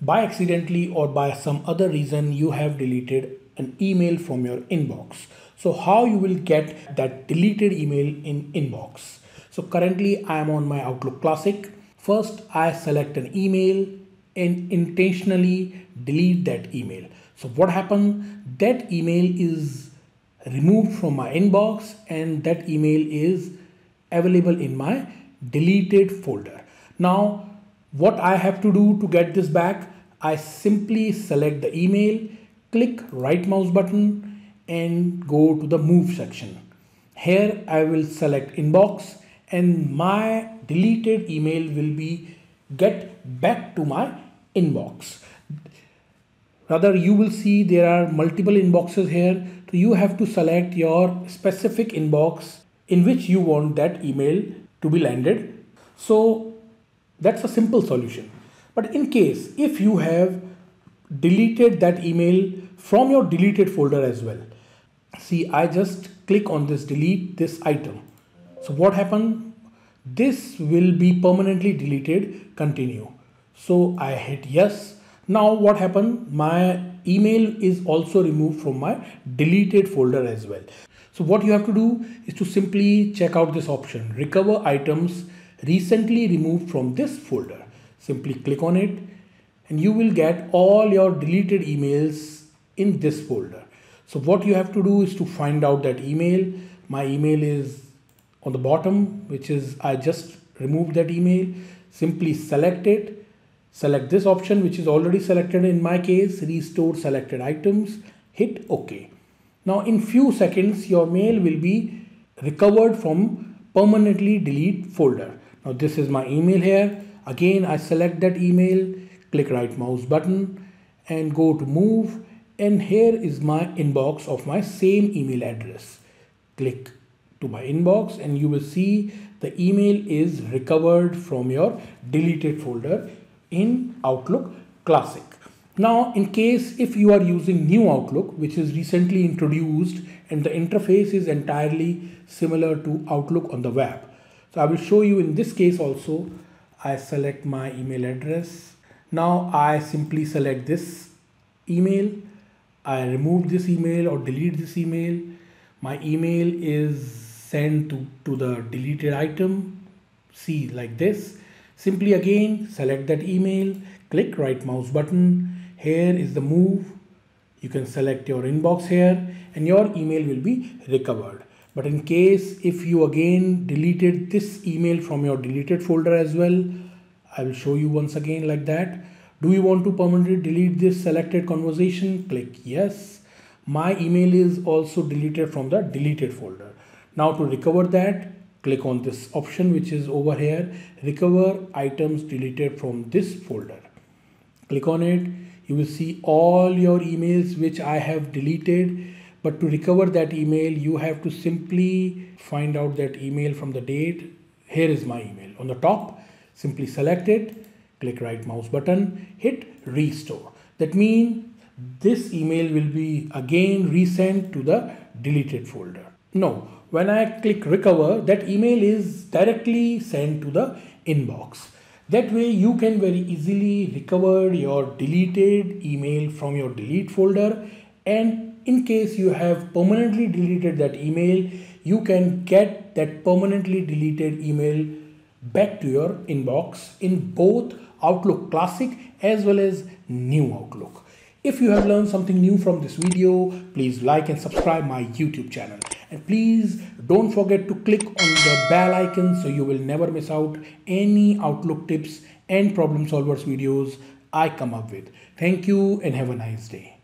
by accidentally or by some other reason you have deleted an email from your inbox. So how you will get that deleted email in inbox. So currently I am on my Outlook Classic. First I select an email and intentionally delete that email. So what happened? That email is removed from my inbox and that email is available in my deleted folder. Now what I have to do to get this back, I simply select the email, click right mouse button and go to the move section. Here I will select inbox and my deleted email will be get back to my inbox. Rather you will see there are multiple inboxes here. So you have to select your specific inbox in which you want that email to be landed. So that's a simple solution. But in case if you have deleted that email from your deleted folder as well. See, I just click on this delete this item. So what happened? This will be permanently deleted. Continue. So I hit yes. Now what happened? My email is also removed from my deleted folder as well. So what you have to do is to simply check out this option, recover items recently removed from this folder. Simply click on it and you will get all your deleted emails in this folder. So what you have to do is to find out that email. My email is on the bottom, which is I just removed that email. Simply select it. Select this option, which is already selected in my case, restore selected items. Hit OK. Now in few seconds, your mail will be recovered from permanently delete folder. Now this is my email here. Again, I select that email, click right mouse button and go to move. And here is my inbox of my same email address. Click to my inbox and you will see the email is recovered from your deleted folder in Outlook Classic. Now, in case if you are using new Outlook, which is recently introduced and the interface is entirely similar to Outlook on the web, so I will show you in this case also, I select my email address. Now I simply select this email. I remove this email or delete this email. My email is sent to, to the deleted item. See like this. Simply again select that email, click right mouse button. Here is the move. You can select your inbox here and your email will be recovered. But in case if you again deleted this email from your deleted folder as well, I will show you once again like that. Do you want to permanently delete this selected conversation? Click yes. My email is also deleted from the deleted folder. Now to recover that, click on this option which is over here, recover items deleted from this folder. Click on it. You will see all your emails which I have deleted but to recover that email, you have to simply find out that email from the date. Here is my email. On the top, simply select it, click right mouse button, hit restore. That means this email will be again resent to the deleted folder. No, when I click recover, that email is directly sent to the inbox. That way you can very easily recover your deleted email from your delete folder and in case you have permanently deleted that email, you can get that permanently deleted email back to your inbox in both Outlook Classic as well as New Outlook. If you have learned something new from this video, please like and subscribe my YouTube channel. And please don't forget to click on the bell icon so you will never miss out any Outlook tips and problem solvers videos I come up with. Thank you and have a nice day.